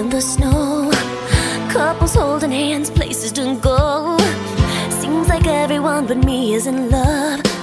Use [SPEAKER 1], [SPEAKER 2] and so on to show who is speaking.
[SPEAKER 1] in the snow. Couples holding hands, places to go. Seems like everyone but me is in love.